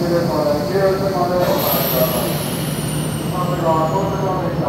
这个方面，第二个方面，我们这个，他们说，都是方面小，